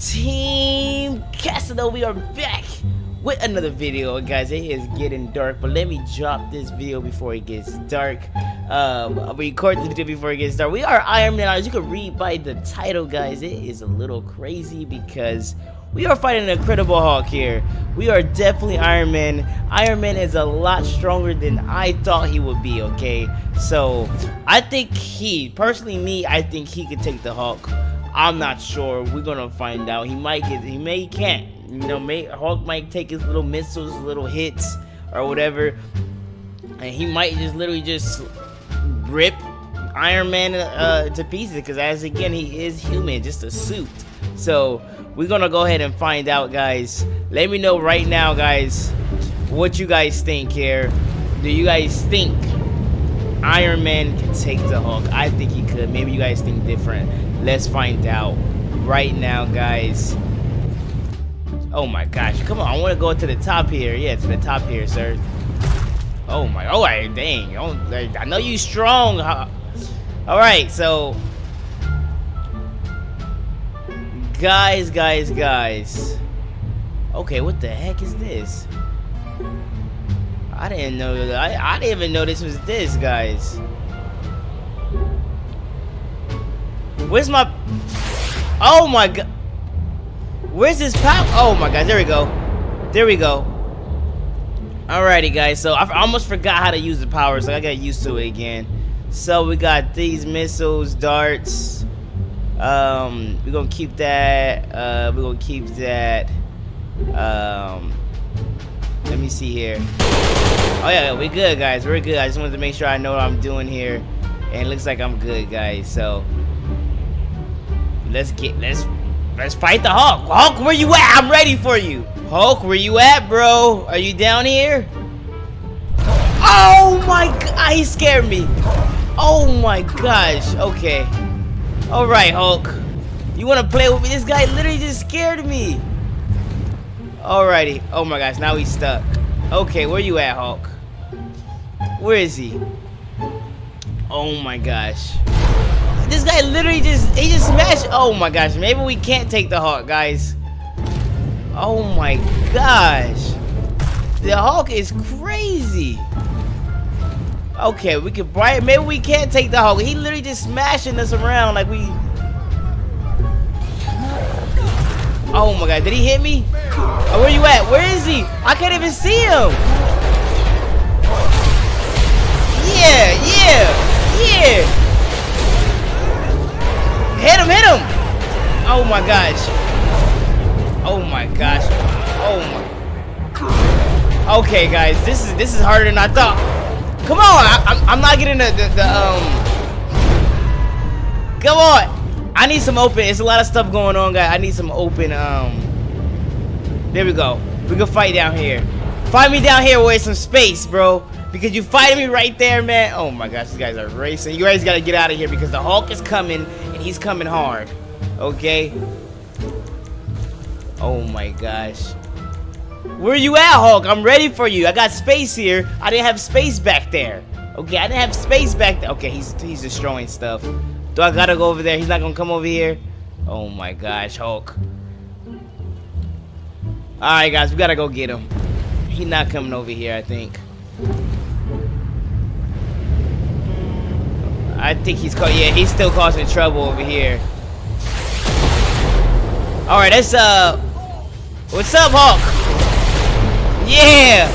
Team Casanova, we are back with another video guys. It is getting dark but let me drop this video before it gets dark. Um i'll record this video before it gets dark. We are iron man. As you can read by the title guys it is a little crazy because we are fighting an incredible hulk here. We are definitely iron man. Iron man is a lot stronger than i thought he would be okay? So i think he personally me i think he could take the hulk I'm not sure. We're gonna find out. He might get. He may. He can't. You know, may Hulk might take his little missiles, little hits, or whatever, and he might just literally just rip Iron Man uh, to pieces. Because as again, he is human, just a suit. So we're gonna go ahead and find out, guys. Let me know right now, guys, what you guys think here. Do you guys think Iron Man can take the Hulk? I think he could. Maybe you guys think different. Let's find out right now, guys. Oh my gosh, come on, I want to go to the top here. Yeah, to the top here, sir. Oh my, oh, I, dang. Oh, I know you strong. All right, so. Guys, guys, guys. Okay, what the heck is this? I didn't know, I, I didn't even know this was this, guys. Where's my... Oh my god. Where's this pop? Oh my god, there we go. There we go. Alrighty, guys. So I almost forgot how to use the power, so I got used to it again. So we got these missiles, darts. Um, we're gonna keep that. Uh, we're gonna keep that. Um, let me see here. Oh yeah, we're good, guys. We're good. I just wanted to make sure I know what I'm doing here, and it looks like I'm good, guys. So let's get let's let's fight the Hulk. Hulk, where you at? I'm ready for you. Hulk, where you at, bro? Are you down here? Oh my god, ah, he scared me. Oh my gosh. Okay. All right, Hulk. You want to play with me? This guy literally just scared me. Alrighty. Oh my gosh, now he's stuck. Okay, where you at, Hulk? Where is he? Oh my gosh. This guy literally just, he just smashed. Oh my gosh, maybe we can't take the Hulk, guys. Oh my gosh. The Hulk is crazy. Okay, we could, right, maybe we can't take the Hulk. He literally just smashing us around like we... Oh my god, did he hit me? Oh, where you at? Where is he? I can't even see him. Yeah, yeah, yeah. Oh my gosh. Oh my gosh. Oh my. Okay, guys, this is this is harder than I thought. Come on, I, am I'm not getting the, the, the um. Come on, I need some open. It's a lot of stuff going on, guys. I need some open um. There we go. We can fight down here. Fight me down here where it's some space, bro. Because you fighting me right there, man. Oh my gosh, these guys are racing. You guys gotta get out of here because the Hulk is coming and he's coming hard. Okay? Oh my gosh. Where you at, Hulk? I'm ready for you. I got space here. I didn't have space back there. Okay, I didn't have space back there. Okay, he's he's destroying stuff. Do I gotta go over there? He's not gonna come over here? Oh my gosh, Hulk. Alright guys, we gotta go get him. He's not coming over here, I think. I think he's caught. Yeah, he's still causing trouble over here. All right, that's uh, what's up, Hulk? Yeah.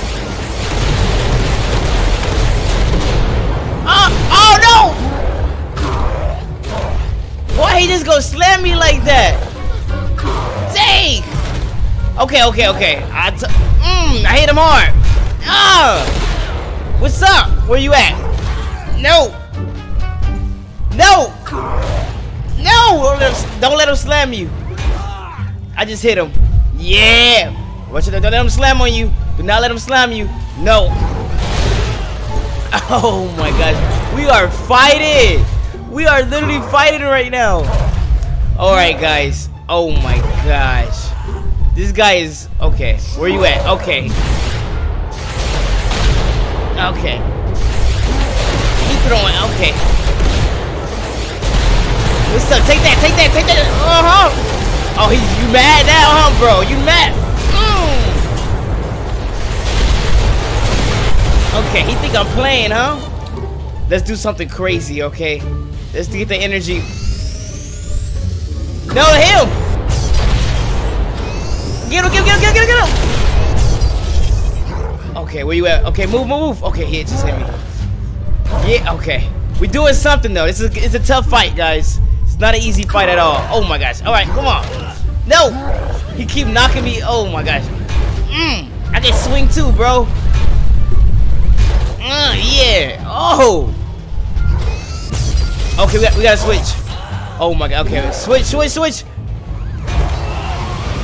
Uh, oh no! Why he just go slam me like that? Dang! Okay, okay, okay. I t mm, I hit him hard. Ah! What's up? Where you at? No! No! No! Don't let, him, don't let him slam you. I just hit him. Yeah! Watch it. Don't let him slam on you. Do not let him slam you. No. Oh my gosh. We are fighting. We are literally fighting right now. Alright, guys. Oh my gosh. This guy is... Okay. Where you at? Okay. Okay. Keep on. Okay. What's up? Take that, take that, take that. Uh-huh. Oh, he's you mad now, huh, bro? You mad? Mm. Okay, he think I'm playing, huh? Let's do something crazy, okay? Let's get the energy. No, him! Get him, get him, get him, get him, get him! Okay, where you at? Okay, move, move, move. Okay, he just hit me. Yeah, okay. We doing something though. This is it's a tough fight, guys. It's not an easy fight at all. Oh my gosh. All right, come on. No. He keep knocking me. Oh my gosh. Mm, I can swing too, bro. Uh, yeah. Oh. Okay, we, got, we gotta switch. Oh my god. Okay, switch, switch, switch.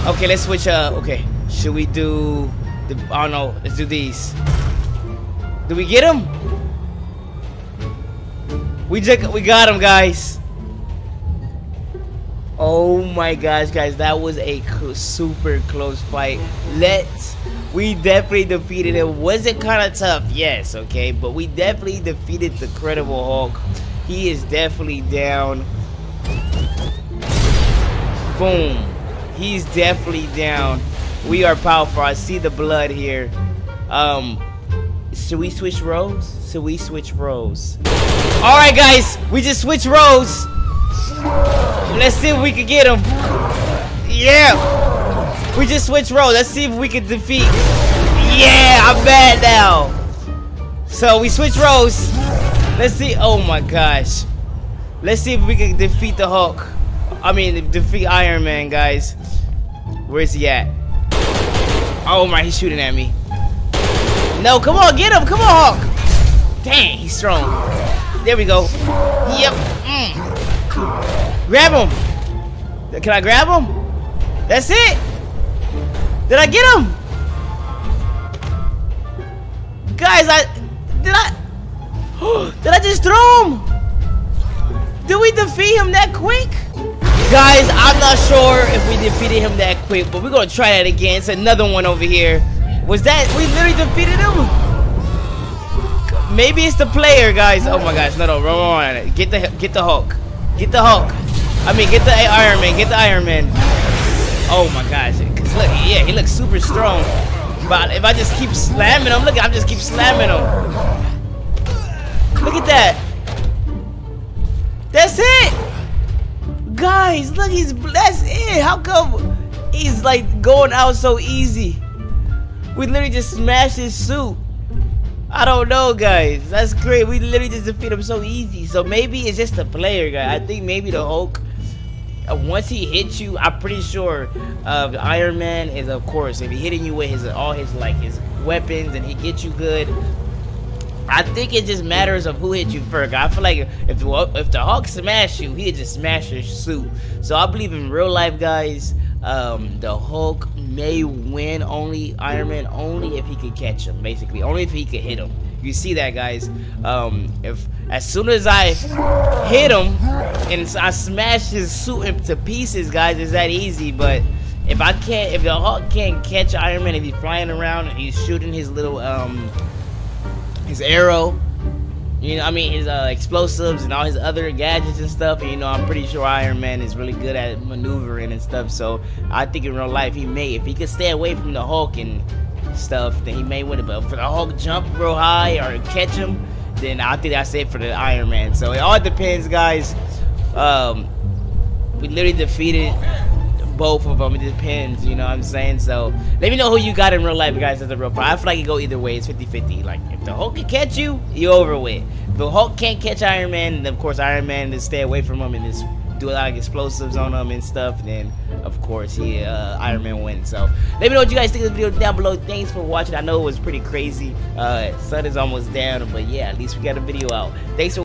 Okay, let's switch. Uh, okay. Should we do the? I don't know. Let's do these. Do we get him? We just we got him, guys. Oh my gosh, guys, that was a super close fight. Let's we definitely defeated him. Was it kind of tough? Yes, okay, but we definitely defeated the Credible Hulk. He is definitely down. Boom. He's definitely down. We are powerful. I see the blood here. Um, should we switch roles? Should we switch roles? Alright, guys. We just switched roles. Let's see if we can get him. Yeah. We just switched roles. Let's see if we can defeat. Yeah, I'm bad now. So we switch roles. Let's see. Oh my gosh. Let's see if we can defeat the Hulk. I mean, defeat Iron Man, guys. Where's he at? Oh my, he's shooting at me. No, come on, get him. Come on, Hulk. Dang, he's strong. There we go. Yep. Mm. Grab him. Can I grab him? That's it. Did I get him? Guys, I did I did I just throw him? Did we defeat him that quick? Guys, I'm not sure if we defeated him that quick, but we're gonna try that again. It's another one over here. Was that, we literally defeated him? Maybe it's the player, guys. Oh my gosh, no, no, run, run, Get the, get the Hulk. Get the Hulk. I mean, get the Iron Man, get the Iron Man. Oh my gosh, cause look, yeah, he looks super strong. But if I just keep slamming him, look, I just keep slamming him. Look at that. That's it. Guys, look, he's, that's it. How come he's like going out so easy? We literally just smashed his suit. I don't know, guys. That's great. We literally just defeat him so easy. So maybe it's just the player, guy. I think maybe the Hulk, once he hits you, I'm pretty sure uh, Iron Man is, of course, if he hitting you with his all his like his weapons and he gets you good. I think it just matters of who hit you first. I feel like if the, if the Hulk smash you, he'd just smash your suit. So I believe in real life, guys um, the Hulk may win only Iron Man only if he could catch him, basically, only if he could hit him. You see that, guys? Um, if as soon as I hit him and I smash his suit into pieces, guys, it's that easy. But if I can't, if the Hulk can't catch Iron Man, if he's flying around and he's shooting his little um his arrow you know, I mean, his uh, explosives and all his other gadgets and stuff. And, you know, I'm pretty sure Iron Man is really good at maneuvering and stuff. So I think in real life, he may, if he could stay away from the Hulk and stuff, then he may win it. But for the Hulk jump real high or catch him, then I think that's it for the Iron Man. So it all depends, guys. Um, we literally defeated both of them. It depends, you know what I'm saying? So let me know who you got in real life, guys, as a real fight. I feel like it go either way. It's 50-50. Like, if the Hulk can catch you, you over with. If the Hulk can't catch Iron Man, then of course Iron Man just stay away from him and just do a lot of explosives on him and stuff, then of course he uh, Iron Man wins. So let me know what you guys think of the video down below. Thanks for watching. I know it was pretty crazy. Uh, sun is almost down, but yeah, at least we got a video out. Thanks for